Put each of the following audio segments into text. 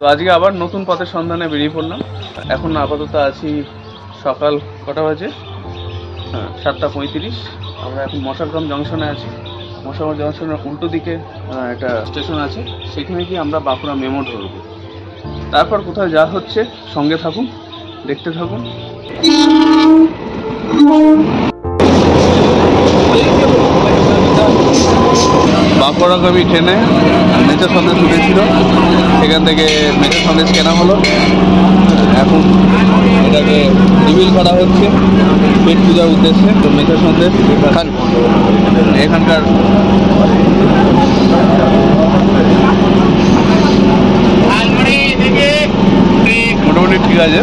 তো আজকে আবার নতুন পথের সন্ধানে বেরিয়ে পড়লাম। এখন আপাতত আছি সকাল কটা বাজে? হ্যাঁ সাতটা পঁয়ত্রিশ। আমরা এখন মশাগ্রাম জংশনে আছি। মশাগ্রাম জংশনের উল্টো দিকে একটা স্টেশন আছে। সেখানে গিয়ে আমরা বাঁকুড়া মেমো ধরবো। তারপর কোথায় যা হচ্ছে, সঙ্গে থাকুন, দেখতে থাকুন। বাঁকুড়াগামী ট্রেনে মেচা সন্দেশ উঠেছিল। সেখান থেকে মেচা সন্দেশ কেনা হলো। এখন এটাকে রিভিল করা হচ্ছে পেট পূজার উদ্দেশ্যে। তো মেচা সন্দেশ এখান এখানকার মোটামুটি ঠিক আছে।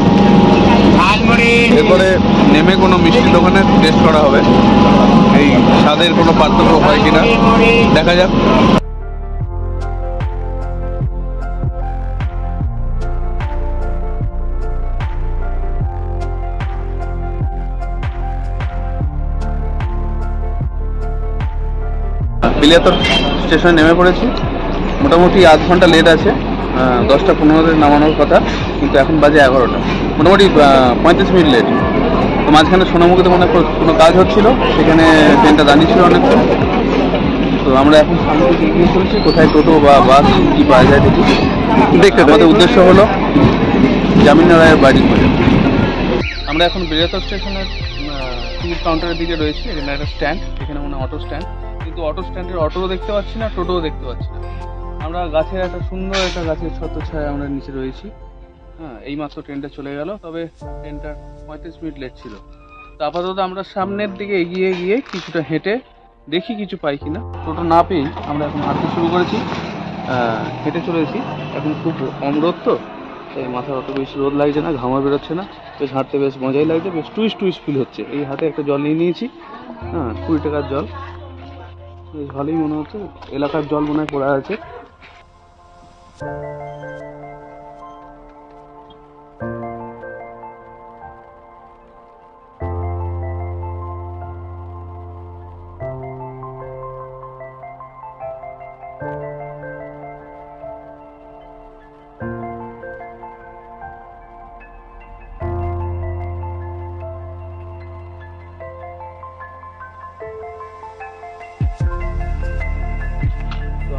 এরপরে নেমে কোনো মিষ্টি দোকানে টেস্ট করা হবে। এই স্বাদের কোনো পার্থক্য হয় কিনা? দেখা যাক। বিলিয়াতর স্টেশনে নেমে পড়েছি। মোটামুটি আধ ঘণ্টা লেট আছে দশটা পনেরোতে নামানোর কথা কিন্তু এখন বাজে এগারোটা। মোটামুটি পঁয়ত্রিশ মিনিট লেট তো মাঝখানে সোনামুখীতে মনে কোনো কাজ হচ্ছিল সেখানে ট্রেনটা দাঁড়িয়েছিল অনেকক্ষণ। তো আমরা এখন সামনে দিকে এগিয়ে চলছি কোথায় টোটো বা বাস কি পাওয়া যায় দেখি। দেখতে আমাদের উদ্দেশ্য হলো জামিনা রায়ের বাড়ি খোঁজা আমরা এখন বিরাতর স্টেশনের টিকিট কাউন্টারের দিকে রয়েছি এখানে একটা স্ট্যান্ড এখানে মনে অটো স্ট্যান্ড কিন্তু অটো স্ট্যান্ডের অটোও দেখতে পাচ্ছি না, টোটোও দেখতে পাচ্ছি না। আমরা গাছের একটা সুন্দর একটা গাছের ছত্রছায়া আমরা নিচে রয়েছি। হ্যাঁ এইমাত্র ট্রেনটা চলে গেল, তবে ট্রেনটা পঁয়ত্রিশ মিনিট লেট ছিল। তো আপাতত আমরা সামনের দিকে এগিয়ে গিয়ে কিছুটা হেঁটে দেখি কিছু পাই কিনা। টোটো না পেয়েই আমরা এখন হাঁটতে শুরু করেছি। হেঁটে চলেছি এখন খুব কম রোদ তো তাই মাথার অত বেশি রোদ লাগছে না ঘামা বেরোচ্ছে না। বেশ হাঁটতে বেশ মজাই লাগছে, বেশ টুইস্ট টুইস্ট ফিল হচ্ছে। এই হাতে একটা জল নিয়ে নিয়েছি। হ্যাঁ কুড়ি টাকার জল। বেশ ভালোই মনে হচ্ছে। এলাকার জল মনে হয় পড়ে আছে।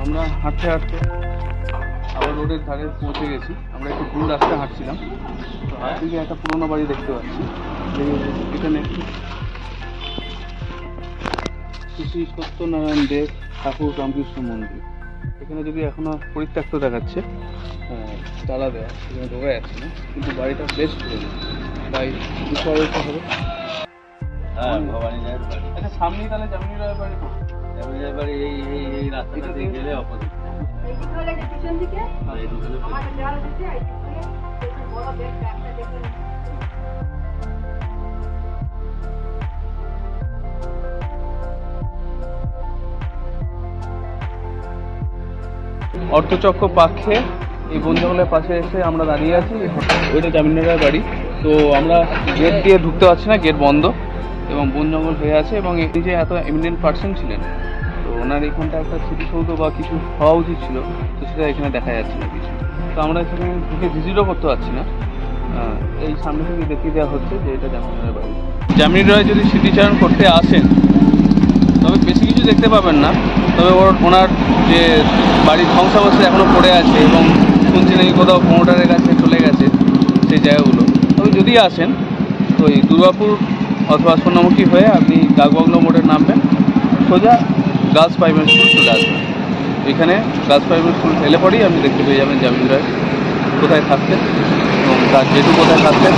আমরা হাঁটতে হাঁটতে আবার রোডের ধারে পৌঁছে গেছি। আমরা একটু দূর রাস্তায় হাঁটছিলাম। তো হাঁটতে গিয়ে একটা পুরোনো বাড়ি দেখতে পাচ্ছি। এখানে শ্রী সত্যনারায়ণ দেব ঠাকুর রামকৃষ্ণ মন্দির। এখানে যদি এখনও পরিত্যক্ত দেখাচ্ছে তালা দেওয়া সেখানে ঢোকা যাচ্ছে না। কিন্তু বাড়িটা বেশ পুরোনো। তাই বিষয় হবে। হ্যাঁ ভবানী রায়ের বাড়ি। আচ্ছা সামনেই তাহলে জামিনী রায়ের বাড়ি এই এই এই রাস্তাটা দিয়ে গেলে অপোজিট। অর্থচক্র পাক্ষে এই বন জঙ্গলের পাশে এসে আমরা দাঁড়িয়ে আছি। ওইটা জামিনার বাড়ি। তো আমরা গেট দিয়ে ঢুকতে পারছি না গেট বন্ধ। এবং বন জঙ্গল হয়ে আছে এবং এই যে এত এমিনেন্ট পার্সন ছিলেন, তো ওনার এখানটা একটা স্মৃতিসৌধ বা কিছু হওয়া উচিত ছিল, তো সেটা এখানে দেখা যাচ্ছে না কিছু। তো আমরা এখানে ঢুকে ভিজিটও করতে পারছি না। এই সামনে থেকে দেখিয়ে দেওয়া হচ্ছে যে এটা জামিনার বাড়ি। জামিনী রায় যদি স্মৃতিচারণ করতে আসেন, তবে বেশি কিছু দেখতে পাবেন না। তবে ওর, ওনার যে বাড়ির ধ্বংসাবস্থা এখনও পড়ে আছে এবং শুনছি নাকি কোথাও প্রমোটারের কাছে চলে গেছে সেই জায়গাগুলো। তবে যদি আসেন, তো এই দুর্গাপুর অথবা সোনামুখী হয়ে আপনি ডাকবাংলো মোড়ে নামবেন, সোজা গার্লস প্রাইমারি স্কুল চলে আসবেন। এখানে গার্লস প্রাইমারি স্কুল এলে পরেই আপনি দেখতে পেয়ে যাবেন জামিন রায় কোথায় থাকতেন এবং তার জেঠু কোথায় থাকতেন।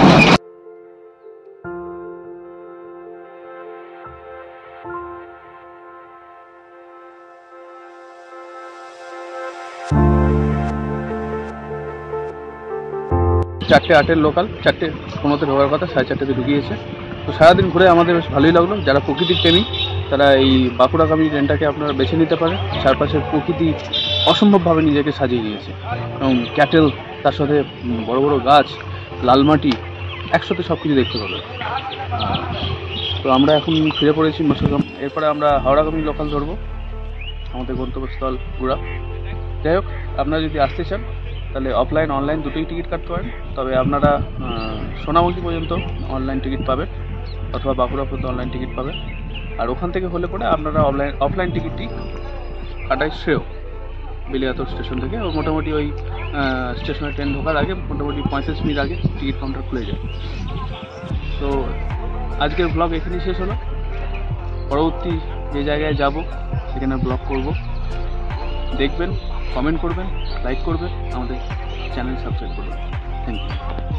চারটে আটের লোকাল চারটে পনেরোতে ঢোকার কথা, সাড়ে চারটেতে ঢুকিয়েছে। তো সারাদিন ঘুরে আমাদের বেশ ভালোই লাগল। যারা প্রকৃতির প্রেমী তারা এই বাঁকুড়াগামী ট্রেনটাকে আপনারা বেছে নিতে পারেন। চারপাশের প্রকৃতি অসম্ভবভাবে নিজেকে সাজিয়ে নিয়েছে এবং ক্যাটেল তার সাথে বড় বড় গাছ লাল মাটি একসাথে সব কিছু দেখতে আহ, তো আমরা এখন ফিরে পড়েছি মশাগ্রাম এরপরে আমরা হাওড়াগামী লোকাল ধরবো। আমাদের গন্তব্যস্থল পুরা। যাই হোক আপনারা যদি আসতে চান তাহলে অফলাইন অনলাইন দুটোই টিকিট কাটতে পারেন। তবে আপনারা সোনামুখী পর্যন্ত অনলাইন টিকিট পাবেন। অথবা বাঁকুড়া পর্যন্ত অনলাইন টিকিট পাবে। আর ওখান থেকে হলে পরে আপনারা অফলাইন অফলাইন টিকিটটি কাটাই শ্রেয়। বেলিয়াতর স্টেশন থেকে। ও মোটামুটি ওই স্টেশনে ট্রেন ঢোকার আগে মোটামুটি পঁয়ত্রিশ মিনিট আগে টিকিট কাউন্টার খুলে যায়। তো আজকের ব্লগ এখানেই শেষ হলো। পরবর্তী যে জায়গায় যাব, সেখানে ব্লগ করব। দেখবেন কমেন্ট করবেন লাইক করবেন, আমাদের চ্যানেল সাবস্ক্রাইব করবেন। Thank you